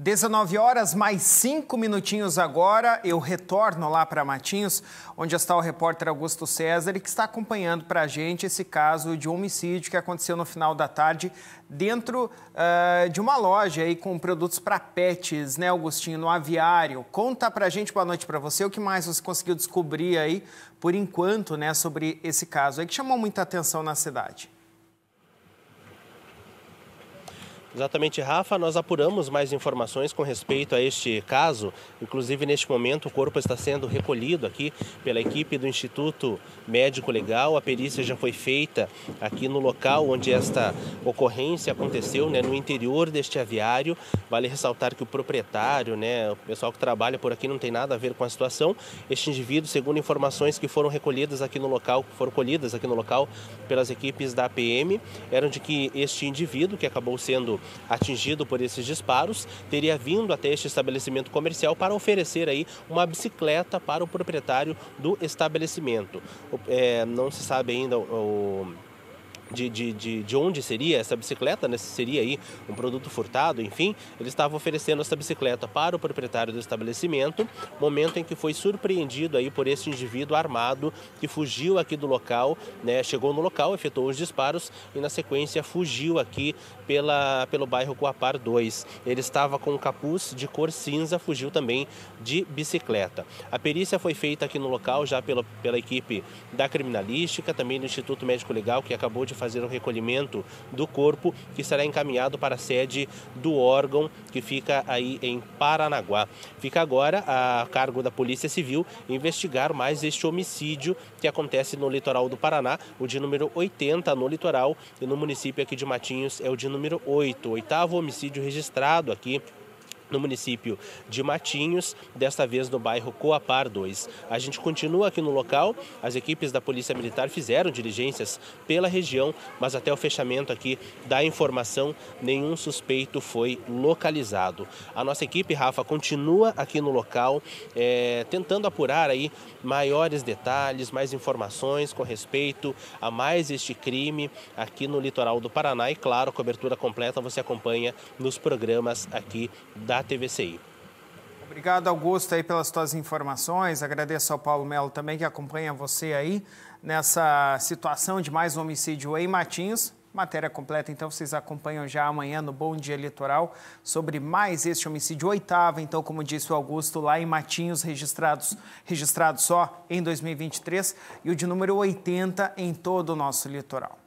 19 horas mais 5 minutinhos agora, eu retorno lá para Matinhos, onde está o repórter Augusto César que está acompanhando para a gente esse caso de homicídio que aconteceu no final da tarde dentro uh, de uma loja aí com produtos para pets, né, Augustinho, no aviário. Conta para a gente, boa noite para você, o que mais você conseguiu descobrir aí, por enquanto, né, sobre esse caso aí que chamou muita atenção na cidade. Exatamente, Rafa. Nós apuramos mais informações com respeito a este caso. Inclusive, neste momento, o corpo está sendo recolhido aqui pela equipe do Instituto Médico Legal. A perícia já foi feita aqui no local onde esta ocorrência aconteceu, né, no interior deste aviário. Vale ressaltar que o proprietário, né, o pessoal que trabalha por aqui não tem nada a ver com a situação. Este indivíduo, segundo informações que foram recolhidas aqui no local, foram colhidas aqui no local pelas equipes da PM, eram de que este indivíduo, que acabou sendo atingido por esses disparos, teria vindo até este estabelecimento comercial para oferecer aí uma bicicleta para o proprietário do estabelecimento. É, não se sabe ainda o de, de, de, de onde seria essa bicicleta, né? se seria aí um produto furtado, enfim, ele estava oferecendo essa bicicleta para o proprietário do estabelecimento, momento em que foi surpreendido aí por esse indivíduo armado que fugiu aqui do local, né? chegou no local, efetuou os disparos e na sequência fugiu aqui pela, pelo bairro Coapar 2. Ele estava com um capuz de cor cinza, fugiu também de bicicleta. A perícia foi feita aqui no local já pela, pela equipe da criminalística, também do Instituto Médico Legal, que acabou de fazer o recolhimento do corpo, que será encaminhado para a sede do órgão que fica aí em Paranaguá. Fica agora a cargo da Polícia Civil investigar mais este homicídio que acontece no litoral do Paraná, o de número 80 no litoral e no município aqui de Matinhos é o de número 8, oitavo homicídio registrado aqui no município de Matinhos, desta vez no bairro Coapar 2. A gente continua aqui no local, as equipes da Polícia Militar fizeram diligências pela região, mas até o fechamento aqui da informação, nenhum suspeito foi localizado. A nossa equipe, Rafa, continua aqui no local, é, tentando apurar aí maiores detalhes, mais informações com respeito a mais este crime aqui no litoral do Paraná e, claro, cobertura completa você acompanha nos programas aqui da TVCI. Obrigado, Augusto, aí pelas suas informações. Agradeço ao Paulo Melo também, que acompanha você aí nessa situação de mais um homicídio em Matinhos. Matéria completa, então, vocês acompanham já amanhã no Bom Dia Eleitoral sobre mais este homicídio oitavo, então, como disse o Augusto, lá em Matinhos, registrados, registrados só em 2023, e o de número 80 em todo o nosso litoral.